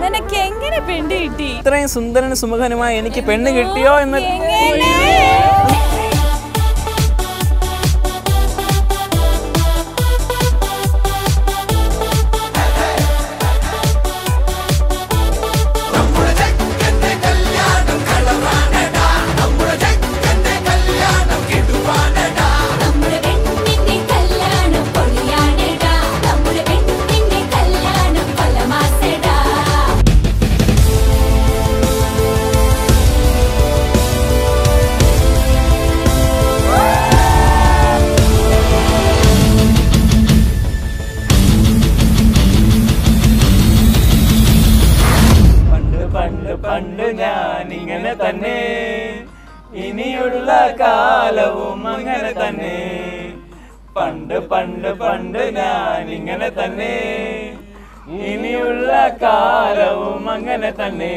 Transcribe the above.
നിനക്ക് എങ്ങനെ പെണ്ണ് കിട്ടി? ഇത്രയും സുന്ദരനും സുമുഖനുമായി എനിക്ക് പെണ്ണ് കിട്ടിയോ എന്ന് പണ്ട് ഞാൻ ഇങ്ങനെ തന്നെ. ഇനിയുള്ള കാലവും അങ്ങനെ തന്നെ. പണ്ട് പണ്ട് പണ്ട് ഞാൻ ഇങ്ങനെ തന്നെ. ഇനിയുള്ള കാലവും അങ്ങനെ തന്നെ.